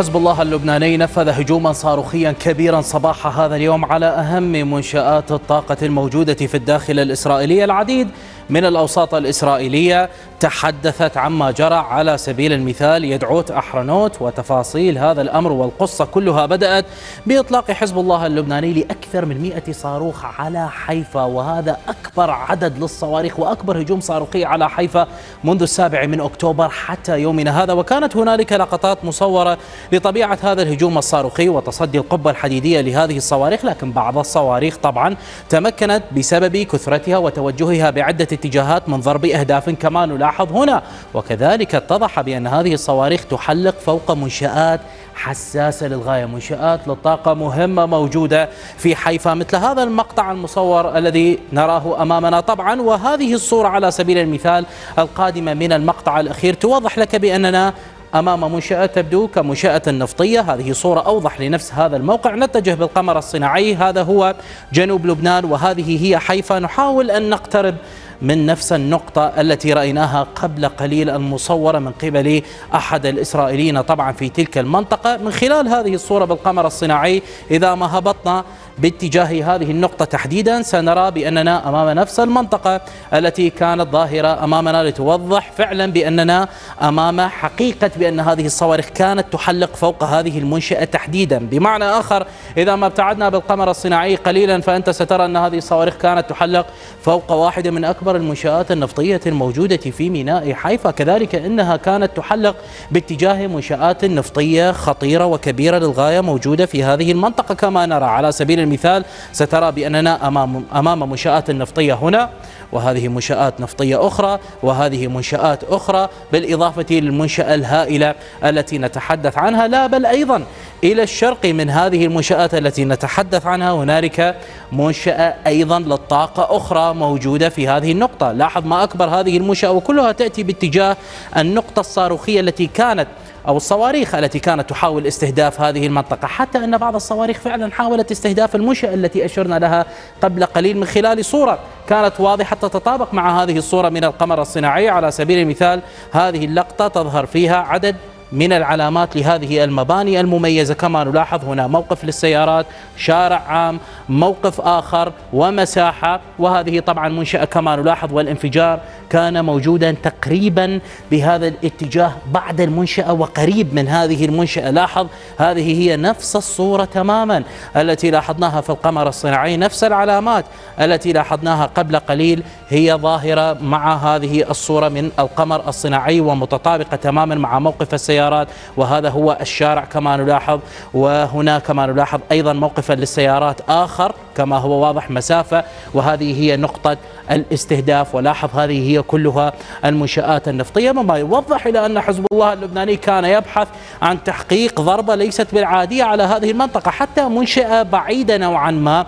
حزب الله اللبناني نفذ هجوما صاروخيا كبيرا صباح هذا اليوم على أهم منشآت الطاقة الموجودة في الداخل الإسرائيلي العديد من الأوساط الإسرائيلية. تحدثت عما جرى على سبيل المثال يدعوت أحرنوت وتفاصيل هذا الأمر والقصة كلها بدأت بإطلاق حزب الله اللبناني لأكثر من 100 صاروخ على حيفا وهذا أكبر عدد للصواريخ وأكبر هجوم صاروخي على حيفا منذ السابع من أكتوبر حتى يومنا هذا. وكانت هنالك لقطات مصورة لطبيعة هذا الهجوم الصاروخي وتصدي القبة الحديدية لهذه الصواريخ لكن بعض الصواريخ طبعا تمكنت بسبب كثرتها وتوجهها بعدة اتجاهات من ضرب أهداف كما نلاحظ هنا. وكذلك اتضح بأن هذه الصواريخ تحلق فوق منشآت حساسة للغاية منشآت للطاقة مهمة موجودة في حيفا. مثل هذا المقطع المصور الذي نراه أمامنا. طبعا وهذه الصورة على سبيل المثال القادمة من المقطع الأخير توضح لك بأننا أمام منشأة تبدو كمنشأة نفطية. هذه صورة أوضح لنفس هذا الموقع. نتجه بالقمر الصناعي. هذا هو جنوب لبنان وهذه هي حيفا. نحاول أن نقترب من نفس النقطة التي رأيناها قبل قليل المصورة من قبل أحد الإسرائيليين طبعا في تلك المنطقة. من خلال هذه الصورة بالقمر الصناعي إذا ما هبطنا باتجاه هذه النقطة تحديدا سنرى بأننا أمام نفس المنطقة التي كانت ظاهرة أمامنا لتوضح فعلا بأننا أمام حقيقة بأن هذه الصواريخ كانت تحلق فوق هذه المنشأة تحديدا. بمعنى آخر إذا ما ابتعدنا بالقمر الصناعي قليلا فأنت سترى أن هذه الصواريخ كانت تحلق فوق واحدة من أكبر المنشآت النفطية الموجودة في ميناء حيفا. كذلك إنها كانت تحلق باتجاه منشآت نفطية خطيرة وكبيرة للغاية موجودة في هذه المنطقة. كما نرى على سبيل المثال سترى بأننا أمام, أمام منشآت نفطية هنا وهذه منشآت نفطية أخرى وهذه منشآت أخرى بالإضافة للمنشأة الهائلة التي نتحدث عنها لا بل أيضا إلى الشرق من هذه المنشآت التي نتحدث عنها هنالك منشأة أيضا للطاقة أخرى موجودة في هذه النقطة. لاحظ ما أكبر هذه المنشأة وكلها تأتي باتجاه النقطة الصاروخية التي كانت أو الصواريخ التي كانت تحاول استهداف هذه المنطقة حتى أن بعض الصواريخ فعلا حاولت استهداف المنشأة التي أشرنا لها قبل قليل من خلال صورة كانت واضحة تتطابق مع هذه الصورة من القمر الصناعي. على سبيل المثال هذه اللقطة تظهر فيها عدد من العلامات لهذه المباني المميزة. كما نلاحظ هنا موقف للسيارات شارع عام موقف آخر ومساحة وهذه طبعا منشأة كما نلاحظ والانفجار كان موجودا تقريبا بهذا الاتجاه بعد المنشأة وقريب من هذه المنشأة. لاحظ هذه هي نفس الصورة تماما التي لاحظناها في القمر الصناعي نفس العلامات التي لاحظناها قبل قليل. هي ظاهرة مع هذه الصورة من القمر الصناعي ومتطابقة تماما مع موقف السيارات وهذا هو الشارع كما نلاحظ. وهنا كما نلاحظ أيضا موقفا للسيارات آخر كما هو واضح مسافة وهذه هي نقطة الاستهداف ولاحظ هذه هي كلها المنشآت النفطية. مما يوضح إلى أن حزب الله اللبناني كان يبحث عن تحقيق ضربة ليست بالعادية على هذه المنطقة حتى منشأة بعيدة نوعا ما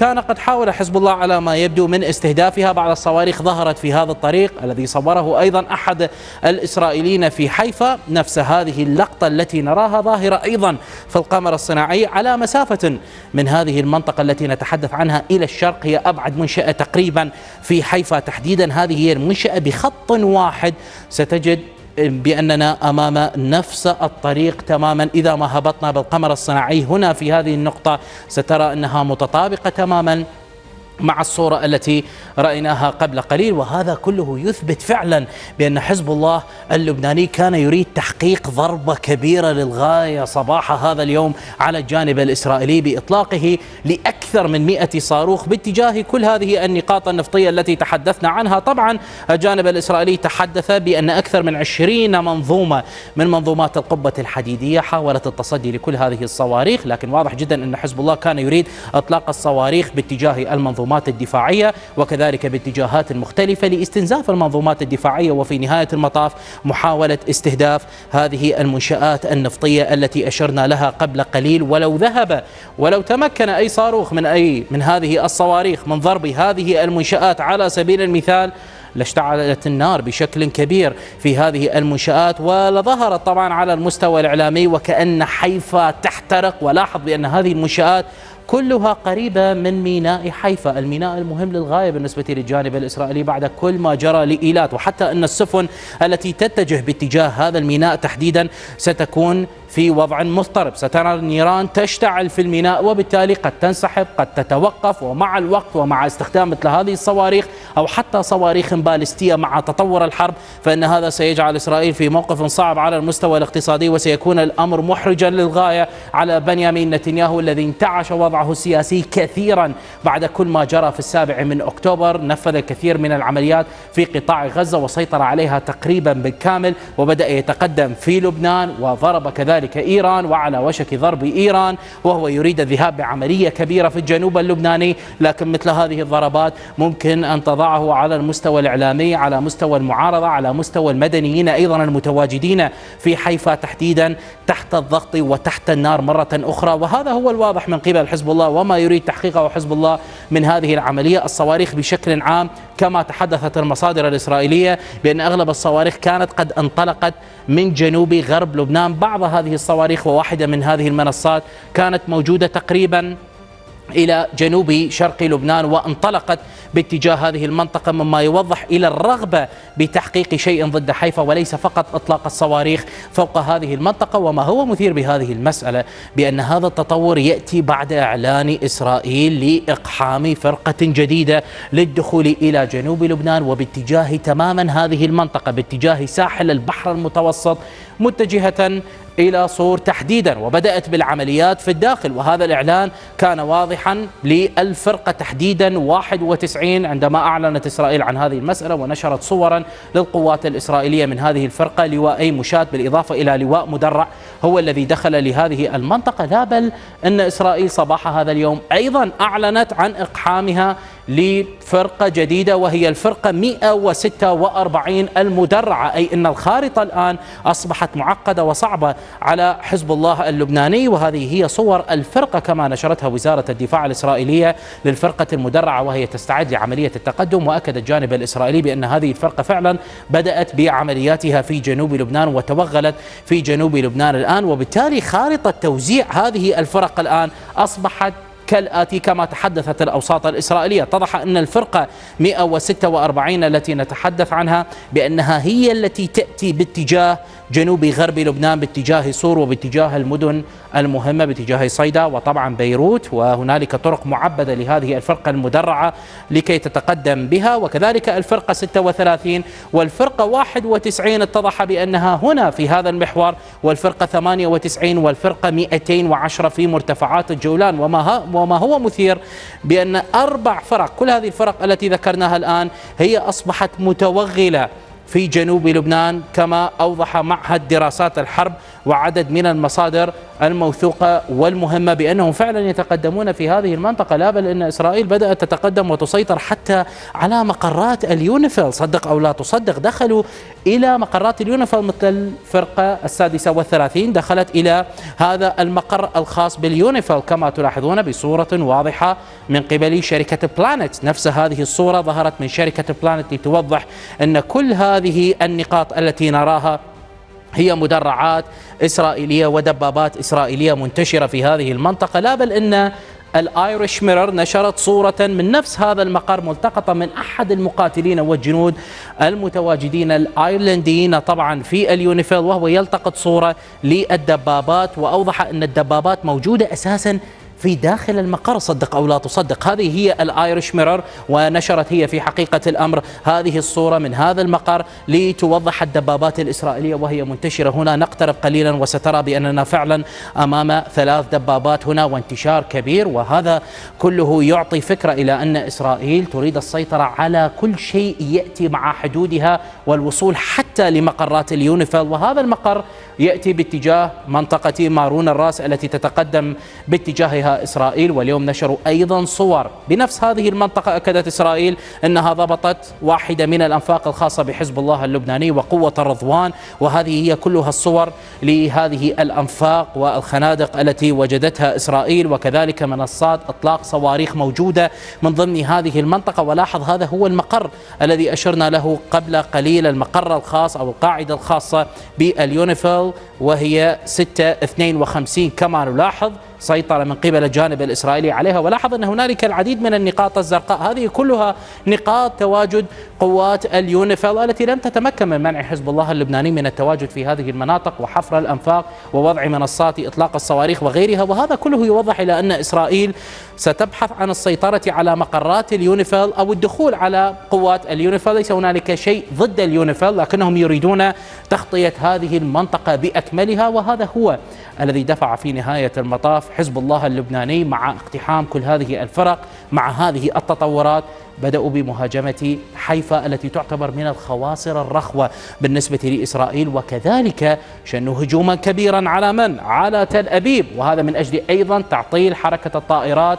كان قد حاول حزب الله على ما يبدو من استهدافها بعض الصواريخ ظهرت في هذا الطريق الذي صوره أيضا أحد الإسرائيليين في حيفا نفس هذه اللقطة التي نراها ظاهرة أيضا في القمر الصناعي على مسافة من هذه المنطقة التي نتحدث عنها إلى الشرق. هي أبعد منشأة تقريبا في حيفا تحديدا. هذه هي المنشأة بخط واحد. ستجد بأننا أمام نفس الطريق تماما. إذا ما هبطنا بالقمر الصناعي هنا في هذه النقطة سترى أنها متطابقة تماما. مع الصورة التي رأيناها قبل قليل وهذا كله يثبت فعلا بأن حزب الله اللبناني كان يريد تحقيق ضربة كبيرة للغاية صباح هذا اليوم على الجانب الإسرائيلي بإطلاقه لأكثر من 100 صاروخ باتجاه كل هذه النقاط النفطية التي تحدثنا عنها. طبعا الجانب الإسرائيلي تحدث بأن أكثر من 20 منظومة من منظومات القبة الحديدية حاولت التصدي لكل هذه الصواريخ لكن واضح جدا أن حزب الله كان يريد إطلاق الصواريخ باتجاه المنظومات المنظومات الدفاعية وكذلك باتجاهات مختلفة لاستنزاف المنظومات الدفاعية وفي نهاية المطاف محاولة استهداف هذه المنشآت النفطية التي أشرنا لها قبل قليل. ولو ذهب ولو تمكن أي صاروخ من أي من هذه الصواريخ من ضرب هذه المنشآت على سبيل المثال لاشتعلت النار بشكل كبير في هذه المنشآت. ولظهرت طبعا على المستوى الإعلامي وكأن حيفا تحترق. ولاحظ بأن هذه المنشآت كلها قريبة من ميناء حيفا. الميناء المهم للغاية بالنسبة للجانب الإسرائيلي بعد كل ما جرى لإيلات. وحتى أن السفن التي تتجه باتجاه هذا الميناء تحديدا ستكون في وضع مضطرب. سترى النيران تشتعل في الميناء وبالتالي قد تنسحب قد تتوقف ومع الوقت ومع استخدام مثل هذه الصواريخ أو حتى صواريخ باليستية مع تطور الحرب فإن هذا سيجعل إسرائيل في موقف صعب على المستوى الاقتصادي وسيكون الأمر محرجا للغاية على بنيامين نتنياهو الذي انتعش وضعه السياسي كثيرا بعد كل ما جرى في السابع من أكتوبر. نفذ الكثير من العمليات في قطاع غزة وسيطر عليها تقريبا بالكامل وبدأ يتقدم في لبنان وضرب كذلك إيران وعلى وشك ضرب إيران وهو يريد الذهاب بعملية كبيرة في الجنوب اللبناني. لكن مثل هذه الضربات ممكن أن تضعه على المستوى الإعلامي على مستوى المعارضة على مستوى المدنيين أيضا المتواجدين في حيفا تحديدا تحت الضغط وتحت النار مرة أخرى. وهذا هو الواضح من قبل حزب الله وما يريد تحقيقه حزب الله من هذه العملية. الصواريخ بشكل عام كما تحدثت المصادر الإسرائيلية بأن أغلب الصواريخ كانت قد انطلقت من جنوب غرب لبنان. بعض هذه الصواريخ وواحدة من هذه المنصات كانت موجودة تقريبا إلى جنوب شرق لبنان وانطلقت باتجاه هذه المنطقة مما يوضح إلى الرغبة بتحقيق شيء ضد حيفا وليس فقط إطلاق الصواريخ فوق هذه المنطقة وما هو مثير بهذه المسألة؟ بأن هذا التطور يأتي بعد إعلان إسرائيل لإقحام فرقة جديدة للدخول إلى جنوب لبنان وباتجاه تماما هذه المنطقة باتجاه ساحل البحر المتوسط متجهة إلى صور تحديدا وبدأت بالعمليات في الداخل وهذا الإعلان كان واضحا للفرقة تحديدا 91 عندما أعلنت إسرائيل عن هذه المسألة ونشرت صورا للقوات الإسرائيلية من هذه الفرقة لواءي مشاة بالإضافة إلى لواء مدرع هو الذي دخل لهذه المنطقة. لا بل أن إسرائيل صباح هذا اليوم أيضا أعلنت عن إقحامها لفرقة جديدة وهي الفرقة 146 المدرعة. أي أن الخارطة الآن أصبحت معقدة وصعبة على حزب الله اللبناني وهذه هي صور الفرقة كما نشرتها وزارة الدفاع الإسرائيلية للفرقة المدرعة وهي تستعد لعملية التقدم. وأكد الجانب الإسرائيلي بأن هذه الفرقة فعلا بدأت بعملياتها في جنوب لبنان وتوغلت في جنوب لبنان الآن. وبالتالي خارطة توزيع هذه الفرق الآن أصبحت كالآتي كما تحدثت الأوساط الإسرائيلية. اتضح أن الفرقة 146 التي نتحدث عنها بأنها هي التي تأتي باتجاه جنوب غرب لبنان باتجاه سور وباتجاه المدن المهمة باتجاه صيدا وطبعا بيروت وهنالك طرق معبدة لهذه الفرقة المدرعة لكي تتقدم بها وكذلك الفرقة 36 والفرقة 91 اتضح بأنها هنا في هذا المحور والفرقة 98 والفرقة 210 في مرتفعات الجولان. وما, وما هو مثير بأن أربع فرق كل هذه الفرق التي ذكرناها الآن هي أصبحت متوغلة في جنوب لبنان كما أوضح معهد دراسات الحرب وعدد من المصادر الموثوقة والمهمة بأنهم فعلا يتقدمون في هذه المنطقة. لا بل أن إسرائيل بدأت تتقدم وتسيطر حتى على مقرات اليونيفيل. صدق أو لا تصدق دخلوا إلى مقرات اليونيفيل مثل الفرقة السادسة والثلاثين دخلت إلى هذا المقر الخاص باليونيفيل كما تلاحظون بصورة واضحة من قبل شركة Planet نفس هذه الصورة ظهرت من شركة Planet لتوضح أن كل هذه النقاط التي نراها هي مدرعات إسرائيلية ودبابات إسرائيلية منتشرة في هذه المنطقة. لا بل أن ال Irish Mirror نشرت صورة من نفس هذا المقر ملتقطة من أحد المقاتلين والجنود المتواجدين الأيرلنديين طبعا في اليونيفيل وهو يلتقط صورة للدبابات وأوضح أن الدبابات موجودة أساسا في داخل المقر صدق أو لا تصدق. هذه هي ال Irish Mirror ونشرت هي في حقيقة الأمر. هذه الصورة من هذا المقر لتوضح الدبابات الإسرائيلية وهي منتشرة هنا. نقترب قليلا وسترى بأننا فعلا أمام ثلاث دبابات هنا وانتشار كبير. وهذا كله يعطي فكرة إلى أن إسرائيل تريد السيطرة على كل شيء يأتي مع حدودها والوصول حتى لمقرات اليونيفيل. وهذا المقر يأتي باتجاه منطقة مارون الراس التي تتقدم باتجاهها إسرائيل واليوم نشروا أيضا صور بنفس هذه المنطقة أكدت إسرائيل أنها ضبطت واحدة من الأنفاق الخاصة بحزب الله اللبناني وقوة الرضوان وهذه هي كلها الصور لهذه الأنفاق والخنادق التي وجدتها إسرائيل وكذلك منصات إطلاق صواريخ موجودة من ضمن هذه المنطقة. ولاحظ هذا هو المقر الذي أشرنا له قبل قليل المقر الخاص أو القاعدة الخاصة باليونيفيل وهي 652 كما نلاحظ سيطرة من قبل الجانب الإسرائيلي عليها. ولاحظ أن هنالك العديد من النقاط الزرقاء. هذه كلها نقاط تواجد قوات اليونيفيل التي لم تتمكن من منع حزب الله اللبناني من التواجد في هذه المناطق وحفر الأنفاق ووضع منصات إطلاق الصواريخ وغيرها. وهذا كله يوضح إلى أن إسرائيل ستبحث عن السيطرة على مقرات اليونيفيل أو الدخول على قوات اليونيفيل. ليس هنالك شيء ضد اليونيفيل لكنهم يريدون تغطية هذه المنطقة بأكملها. وهذا هو الذي دفع في نهاية المطاف حزب الله اللبناني مع اقتحام كل هذه الفرق مع هذه التطورات بدأوا بمهاجمة حيفا التي تعتبر من الخواصر الرخوة بالنسبة لإسرائيل وكذلك شنوا هجوما كبيرا على من؟ على تل أبيب وهذا من أجل أيضا تعطيل حركة الطائرات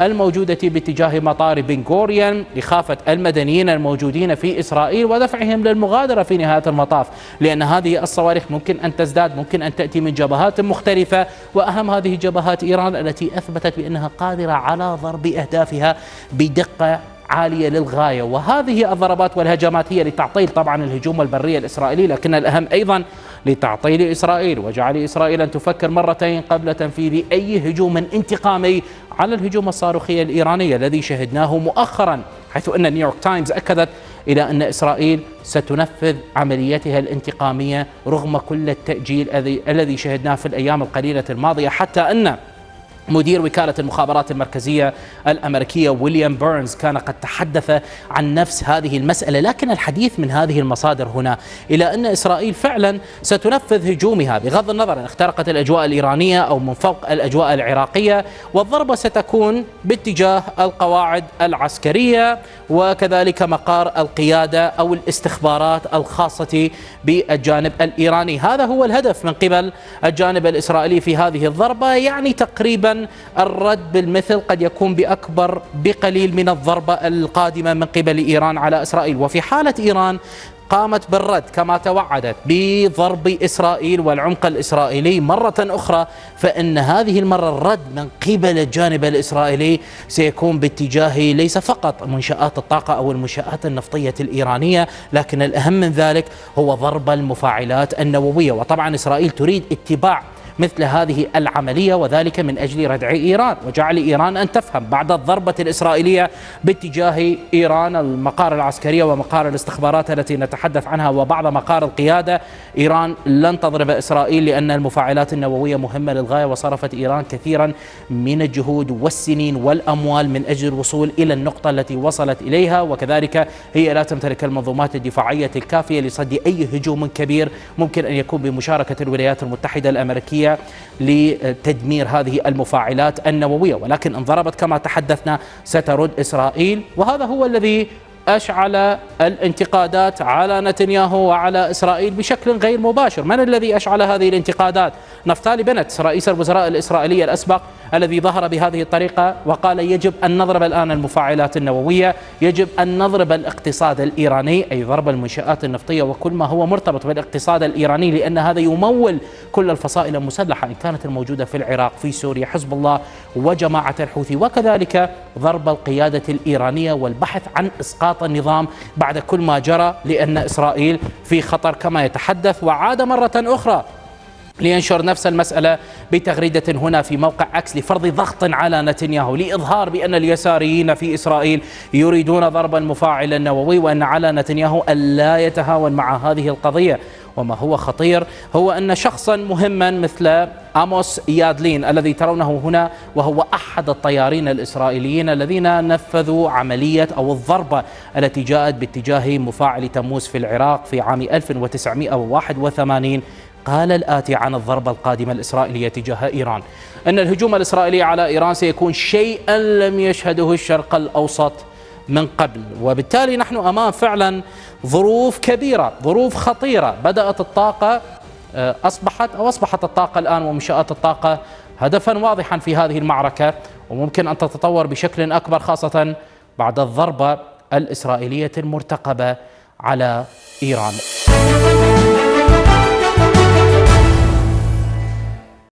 الموجودة باتجاه مطار بن غوريان لخافة المدنيين الموجودين في إسرائيل ودفعهم للمغادرة في نهاية المطاف. لأن هذه الصواريخ ممكن أن تزداد ممكن أن تأتي من جبهات مختلفة. وأهم هذه جبهات إيران التي أثبتت بأنها قادرة على ضرب أهدافها بدقة عالية للغاية. وهذه الضربات والهجمات هي لتعطيل طبعا الهجوم البري الإسرائيلي لكن الأهم أيضا لتعطيل إسرائيل. وجعل إسرائيل أن تفكر مرتين قبل تنفيذ أي هجوم انتقامي على الهجوم الصاروخي الإيراني الذي شهدناه مؤخرا حيث أن نيويورك تايمز أكدت إلى أن إسرائيل ستنفذ عمليتها الانتقامية رغم كل التأجيل الذي شهدناه في الأيام القليلة الماضية حتى أن مدير وكالة المخابرات المركزية الأمريكية ويليام بيرنز كان قد تحدث عن نفس هذه المسألة لكن الحديث من هذه المصادر هنا إلى أن إسرائيل فعلا ستنفذ هجومها بغض النظر أن اخترقت الأجواء الإيرانية أو من فوق الأجواء العراقية والضربة ستكون باتجاه القواعد العسكرية وكذلك مقار القيادة أو الاستخبارات الخاصة بالجانب الإيراني. هذا هو الهدف من قبل الجانب الإسرائيلي في هذه الضربة يعني تقريبا الرد بالمثل قد يكون بأكبر بقليل من الضربة القادمة من قبل إيران على إسرائيل. وفي حالة إيران قامت بالرد كما توعدت بضرب إسرائيل والعمق الإسرائيلي مرة أخرى فإن هذه المرة الرد من قبل الجانب الإسرائيلي سيكون باتجاه ليس فقط منشآت الطاقة أو المنشآت النفطية الإيرانية لكن الأهم من ذلك هو ضرب المفاعلات النووية. وطبعا إسرائيل تريد اتباع مثل هذه العملية وذلك من أجل ردع إيران. وجعل إيران أن تفهم بعد الضربة الإسرائيلية باتجاه إيران المقار العسكرية ومقار الاستخبارات التي نتحدث عنها وبعض مقار القيادة. إيران لن تضرب إسرائيل لأن المفاعلات النووية مهمة للغاية وصرفت إيران كثيرا من الجهود والسنين والأموال من أجل الوصول إلى النقطة التي وصلت إليها. وكذلك هي لا تمتلك المنظومات الدفاعية الكافية لصد أي هجوم كبير ممكن أن يكون بمشاركة الولايات المتحدة الأمريكية لتدمير هذه المفاعلات النووية. ولكن إن ضربت كما تحدثنا سترد إسرائيل. وهذا هو الذي أشعل الانتقادات على نتنياهو وعلى إسرائيل بشكل غير مباشر من الذي أشعل هذه الانتقادات؟ نفتالي بنت رئيس الوزراء الإسرائيلي الأسبق الذي ظهر بهذه الطريقة وقال يجب أن نضرب الآن المفاعلات النووية يجب أن نضرب الاقتصاد الإيراني أي ضرب المنشآت النفطية وكل ما هو مرتبط بالاقتصاد الإيراني لأن هذا يمول كل الفصائل المسلحة إن كانت الموجودة في العراق في سوريا حزب الله وجماعة الحوثي وكذلك ضرب القيادة الإيرانية والبحث عن إسقاط النظام بعد كل ما جرى لأن إسرائيل في خطر كما يتحدث وعاد مرة أخرى لينشر نفس المسألة بتغريدة هنا في موقع أكس لفرض ضغط على نتنياهو لإظهار بأن اليساريين في إسرائيل يريدون ضرب المفاعل النووي وأن على نتنياهو ألا يتهاون مع هذه القضية. وما هو خطير هو أن شخصا مهما مثل أموس يادلين الذي ترونه هنا وهو أحد الطيارين الإسرائيليين الذين نفذوا عملية أو الضربة التي جاءت باتجاه مفاعل تموز في العراق في عام 1981 قال الآتي عن الضربة القادمة الإسرائيلية تجاه إيران. أن الهجوم الإسرائيلي على إيران سيكون شيئا لم يشهده الشرق الأوسط. من قبل. وبالتالي نحن أمام فعلا ظروف كبيرة ظروف خطيرة. بدأت الطاقة آه، أصبحت أو أصبحت الطاقة الآن ومنشآت الطاقة هدفا واضحا في هذه المعركة. وممكن أن تتطور بشكل أكبر خاصة بعد الضربة الإسرائيلية المرتقبة على إيران.